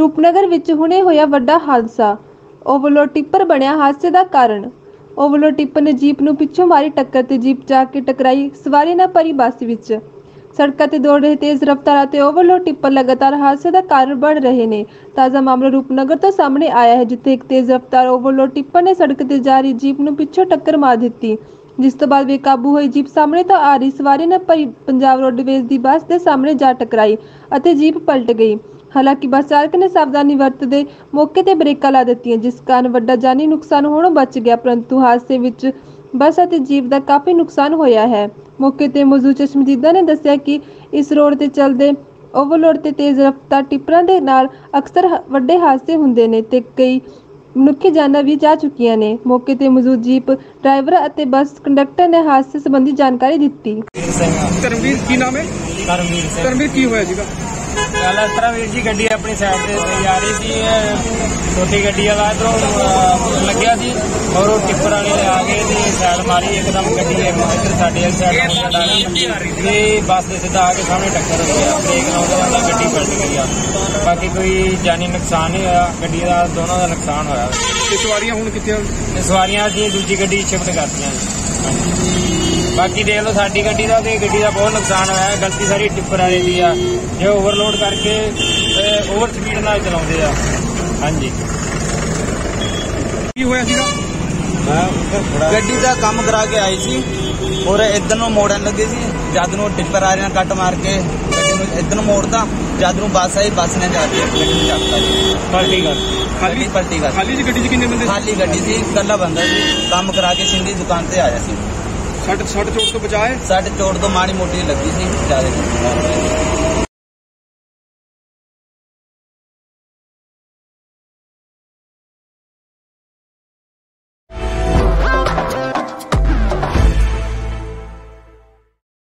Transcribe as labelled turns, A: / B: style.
A: ਰੂਪਨਗਰ ਵਿੱਚ ਹੁਣੇ ਹੋਇਆ ਵੱਡਾ ਹਾਦਸਾ। ਓਵਰਲੋਡ ਟਿੱਪਰ ਬਣਿਆ ਹਾਦਸੇ ਦਾ ਕਾਰਨ। ਓਵਰਲੋਡ ਟਿੱਪਰ ਨੇ ਜੀਪ ਨੂੰ ਪਿੱਛੋਂ ਮਾਰੀ ਟੱਕਰ ਤੇ ਜੀਪ ਜਾ ਕੇ ਟਕਰਾਈ ਸਵਾਰੀ ਨਾਲ ਭਰੀ ਬੱਸ ਵਿੱਚ। ਸੜਕਾਂ ਤੇ ਦੌੜ ਰਹੇ ਤੇਜ਼ ਰਫ਼ਤਾਰ ਅਤੇ ਓਵਰਲੋਡ ਟਿੱਪਰ ਲਗਾਤਾਰ ਹਾਦਸੇ ਦਾ ਕਾਰਨ ਬਣ ਰਹੇ ਨੇ। ਤਾਜ਼ਾ ਮਾਮਲਾ ਰੂਪਨਗਰ ਤੋਂ ਸਾਹਮਣੇ ਆਇਆ ਹੈ, ਜਿੱਥੇ ਇੱਕ ਤੇਜ਼ ਰਫ਼ਤਾਰ ਓਵਰਲੋਡ ਟਿੱਪਰ ਨੇ ਸੜਕ ਤੇ ਜਾ ਰਹੀ ਜੀਪ ਨੂੰ ਪਿੱਛੋਂ ਟੱਕਰ ਮਾਰ ਦਿੱਤੀ। ਜਿਸ ਤੋਂ ਬਾਅਦ ਬੇਕਾਬੂ ਹੋਈ ਜੀਪ ਸਾਹਮਣੇ ਤੋਂ ਆ ਰਹੀ ਸਵਾਰੀ ਨਾਲ ਭਰੀ ਪੰਜਾਬ ਰੋਡਵੇਜ਼ ਦੀ ਬੱਸ ਦੇ ਸਾਹਮਣੇ ਜਾ ਟਕਰਾਈ ਅਤੇ ਜੀਪ ਪਲਟ ਗਈ। ਹਾਲਾਂਕਿ ਬੱਸ ਚਾਲਕ ਨੇ ਸਾਵਧਾਨੀ ਵਰਤਦੇ ਮੌਕੇ ਤੇ ਬ੍ਰੇਕਾਂ ਲਾ ਦਿੱਤੀਆਂ ਜਿਸ ਕਾਰਨ ਵੱਡਾ ਜਾਨੀ ਨੁਕਸਾਨ ਹੋਣੋਂ ਬਚ ਗਿਆ ਪਰੰਤੂ ਹਾਦਸੇ ਵਿੱਚ ਬੱਸ ਅਤੇ ਜੀਪ ਦਾ ਕਾਫੀ ਨੁਕਸਾਨ ਹੋਇਆ ਹੈ। ਮੌਕੇ ਤੇ ਮੌਜੂਦ ਚਸ਼ਮਦੀਦਾ ਨੇ ਦੱਸਿਆ ਕਿ ਇਸ ਰੋਡ ਤੇ ਚੱਲਦੇ ਓਵਰਲੋਡ ਤੇ ਤੇਜ਼ ਰਫ਼ਤਾਰ ਟਿੱਪਰਾਂ ਦੇ ਨਾਲ ਅਕਸਰ ਵੱਡੇ ਹਾਦਸੇ ਹੁੰਦੇ ਨੇ ਤੇ ਕਈ ਮਨੁੱਖੀ ਜਾਨਾਂ ਵੀ ਜਾ ਚੁੱਕੀਆਂ ਨੇ। ਮੌਕੇ ਤੇ ਮੌਜੂਦ ਜੀਪ ਡਰਾਈਵਰ ਅਤੇ ਬੱਸ ਕੰਡਕਟਰ ਨੇ ਹਾਦਸੇ ਸੰਬੰਧੀ ਜਾਣਕਾਰੀ ਦਿੱਤੀ।
B: ਧਰਮਵੀਰ ਕੀ ਨਾਮ ਹੈ?
C: ਕਰਮਵੀਰ ਸਿੰਘ।
B: ਧਰਮਵੀਰ ਕੀ ਹੋਇਆ ਸੀਗਾ?
C: ਗੱਲ ਇਸ ਤਰ੍ਹਾਂ ਵੀਰ ਜੀ ਗੱਡੀ ਆਪਣੀ ਸਾਈਡ ਤੇ ਤੇ ਜਾ ਰਹੀ ਸੀ ਇਹ ਛੋਟੀ ਗੱਡੀ ਵਾਲਾ ਇਧਰੋਂ ਲੱਗਿਆ ਸੀ। ਔਰ ਉਹ ਟਿੱਪਰ ਵਾਲੇ ਨੇ ਆ ਕੇ ਤੇ ਸਾਈਡ ਮਾਰੀ ਇੱਕਦਮ ਗੱਡੀ ਇੱਧਰ ਸਾਡੇ ਵਾਲੀ ਸਾਈਡ ਤੇ ਬੱਸ ਦੇ ਸਿੱਧਾ ਆ ਕੇ ਸਾਹਮਣੇ ਟੱਕਰ ਹੋ ਗਿਆ। ਬ੍ਰੇਕ ਲਾਉਂਦਾ ਵਾਲਾ ਗੱਡੀ ਪਲਟ ਗਈ ਆ। ਬਾਕੀ ਕੋਈ ਜਾਨੀ ਨੁਕਸਾਨ ਨਹੀਂ ਹੋਇਆ। ਗੱਡੀ ਦਾ ਦੋਨੋਂ ਦਾ ਨੁਕਸਾਨ ਹੋਇਆ।
B: ਤੇ ਸਵਾਰੀਆਂ ਹੁਣ ਕਿੱਥੇ ਹਨ
C: ਸਵਾਰੀਆਂ ਅਸੀਂ ਦੂਜੀ ਗੱਡੀ ਸ਼ਿਫਟ ਕਰਤੀਆਂ ਜੀ। ਬਾਕੀ ਦੇਖ ਲਓ ਸਾਡੀ ਗੱਡੀ ਦਾ ਤੇ ਗੱਡੀ ਦਾ ਬਹੁਤ ਨੁਕਸਾਨ ਹੋਇਆ ਹੈ। ਗਲਤੀ ਸਾਰੀ ਟਿੱਪਰ ਵਾਲੇ ਦੀ ਆ। ਜੇ ਓਵਰਲੋਡ ਕਰਕੇ ਓਵਰ ਸਪੀਡ ਨਾਲ ਚਲਾਉਂਦੇ ਆ। ਹਾਂਜੀ।
B: ਕੀ ਹੋਇਆ ਸੀਗਾ?
D: ਗੱਡੀ ਦਾ ਕੰਮ ਕਰਾ ਕੇ ਆਈ ਸੀ। ਔਰ ਇੱਧਰ ਨੂੰ ਮੋੜਨ ਲੱਗੇ ਸੀ। ਜਦ ਨੂੰ ਟਿੱਪਰ ਆ ਰਿਹਾ ਕੱਟ ਮਾਰ ਕੇ ਗੱਡੀ ਨੂੰ ਇੱਧਰ ਨੂੰ ਮੋੜਦਾ ਜਦ ਨੂੰ ਬੱਸ ਆਈ ਬੱਸ ਨੇ ਜਾ ਕੇ ਗੱਡੀ ਨੂੰ ਚੱਕਤਾ ਜੀ
C: ਪਲਟੀ ਕਰ।
D: ਗੱਡੀ ਪਲਟੀ ਕਰ।
B: ਖਾਲੀ ਜੀ ਗੱਡੀ 'ਚ ਕਿੰਨੇ ਬੰਦੇ ਸੀ?
D: ਖਾਲੀ ਗੱਡੀ ਸੀ ਇਕੱਲਾ ਬੰਦਾ ਸੀ। ਕੰਮ ਕਰਾ ਕੇ ਸਿੰਧੀ ਦੁਕਾਨ ਤੇ ਆਇਆ ਸੀ।
B: ਸੱਟ ਸੱਟ ਚੋਟ ਤੋਂ ਬਚਾਏ?
D: ਸਾਡੇ ਚੋਟ ਤੋਂ ਮਾੜੀ ਮੋਟੀ ਲੱਗੀ ਸੀ ਜ਼ਿਆਦਾ।